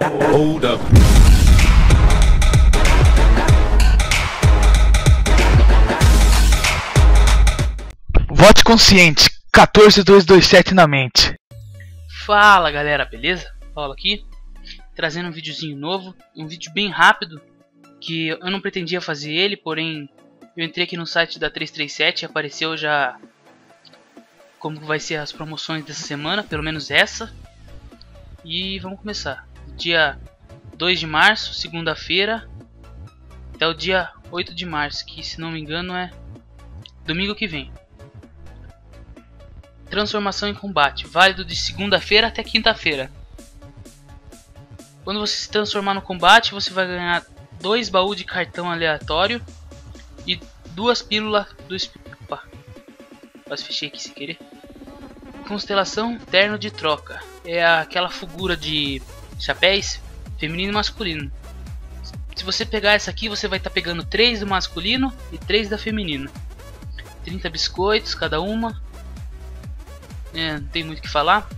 Hold up. Vote consciente, 14227 na mente. Fala galera, beleza? Paulo aqui, trazendo um videozinho novo, um vídeo bem rápido, que eu não pretendia fazer ele, porém eu entrei aqui no site da 337 e apareceu já como vai ser as promoções dessa semana, pelo menos essa. E vamos começar. Dia 2 de março, segunda-feira, até o dia 8 de março, que se não me engano é domingo que vem. Transformação em combate, válido de segunda-feira até quinta-feira. Quando você se transformar no combate, você vai ganhar dois baús de cartão aleatório e duas pílulas do Opa, quase fechei aqui sem querer. Constelação Terno de Troca é aquela figura de chapéus feminino e masculino. Se você pegar essa aqui, você vai estar tá pegando 3 do masculino e 3 da feminina. 30 biscoitos cada uma. É, não tem muito o que falar.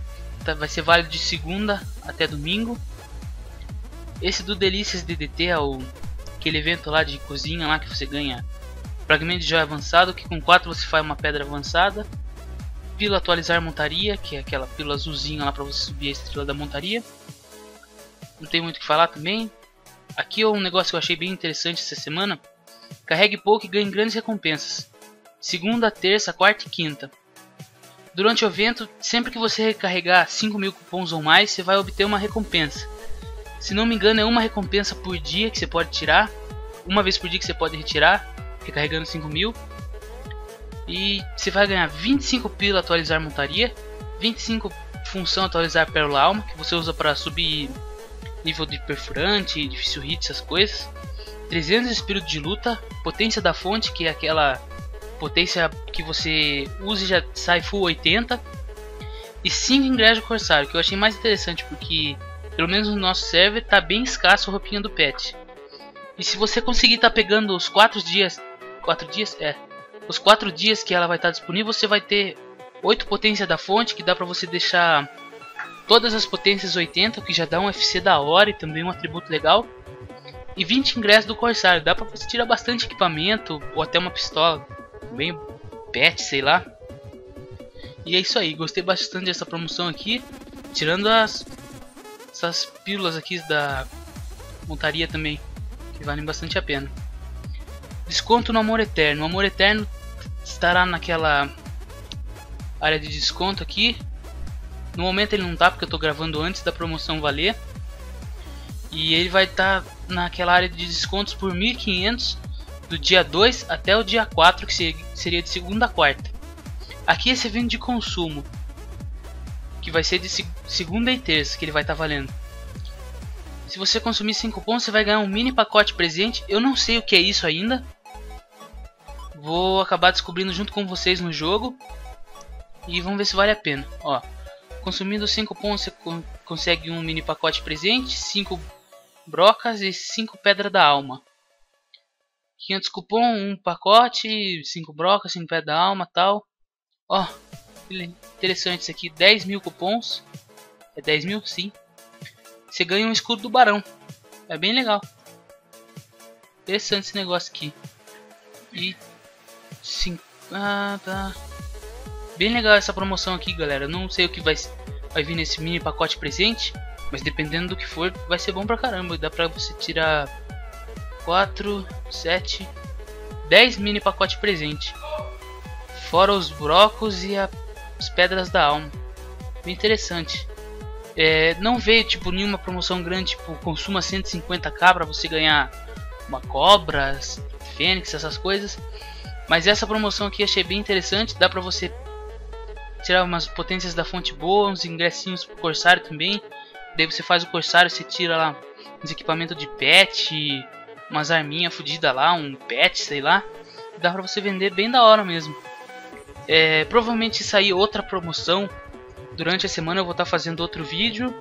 Tá, vai ser válido de segunda até domingo. Esse do Delícias DDT é o, aquele evento lá de cozinha lá que você ganha fragmento de joia avançado, que com 4 você faz uma pedra avançada. Pílula atualizar montaria, que é aquela pílula azulzinha lá para você subir a estrela da montaria. Não tem muito o que falar também. Aqui é um negócio que eu achei bem interessante essa semana. Carregue pouco e ganhe grandes recompensas. Segunda, terça, quarta e quinta. Durante o evento, sempre que você recarregar 5 mil cupons ou mais, você vai obter uma recompensa. Se não me engano, é uma recompensa por dia que você pode tirar. Uma vez por dia que você pode retirar, recarregando 5 mil. E você vai ganhar 25 pila atualizar montaria, 25 função atualizar pérola alma, que você usa para subir nível de perfurante, difícil hit, essas coisas. 300 espírito de luta, potência da fonte, que é aquela potência que você usa e já sai full 80. E 5 ingressos corsário, que eu achei mais interessante porque, pelo menos no nosso server, tá bem escasso a roupinha do pet. E se você conseguir tá pegando os 4 dias. 4 dias? É. Os 4 dias que ela vai estar tá disponível, você vai ter 8 potência da fonte, que dá pra você deixar todas as potências 80, que já dá um FC da hora e também um atributo legal. E 20 ingressos do Corsário, dá pra você tirar bastante equipamento ou até uma pistola, bem pet, sei lá. E é isso aí, gostei bastante dessa promoção aqui, tirando as essas pílulas aqui da montaria também, que valem bastante a pena. Desconto no Amor Eterno. O Amor Eterno estará naquela área de desconto aqui, no momento ele não tá, porque eu tô gravando antes da promoção valer. E ele vai estar tá naquela área de descontos por 1.500 do dia 2 até o dia 4, que seria de segunda a quarta. Aqui esse evento de consumo, que vai ser de segunda e terça, que ele vai estar tá valendo. Se você consumir 5 pontos, você vai ganhar um mini pacote presente. Eu não sei o que é isso ainda. Vou acabar descobrindo junto com vocês no jogo. E vamos ver se vale a pena. Ó, Consumindo 5 pontos você consegue um mini pacote presente, 5 brocas e 5 pedra da alma. 500 cupom, um pacote, 5 brocas, 5 pedra da alma tal. Ó, interessante isso aqui, 10 mil cupons. É 10 mil? Sim. Você ganha um escudo do barão. É bem legal. Interessante esse negócio aqui. E... Sim, ah, tá. Bem legal essa promoção aqui, galera. Não sei o que vai, vai vir nesse mini pacote presente, mas dependendo do que for, vai ser bom pra caramba. Dá pra você tirar 4, 7, 10 mini pacote presente. Fora os brocos e as pedras da alma. Bem interessante. É, não veio tipo nenhuma promoção grande, tipo consuma 150k para você ganhar uma cobra, fênix, essas coisas. Mas essa promoção aqui achei bem interessante, dá pra você tirar umas potências da fonte boa, uns ingressinhos pro Corsário também. Daí você faz o Corsário, você tira lá uns equipamentos de pet, umas arminhas fodidas lá, um pet, sei lá. Dá pra você vender bem da hora mesmo. É, provavelmente sair outra promoção durante a semana eu vou estar tá fazendo outro vídeo.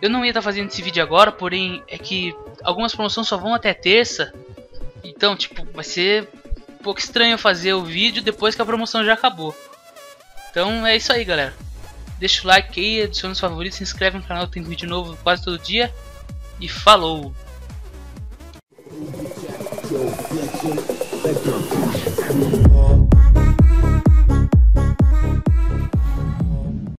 Eu não ia estar tá fazendo esse vídeo agora, porém é que algumas promoções só vão até terça. Então, tipo, vai ser um pouco estranho fazer o vídeo depois que a promoção já acabou. Então é isso aí, galera. Deixa o like aí, adiciona os favoritos, se inscreve no canal, tem vídeo novo quase todo dia. E falou!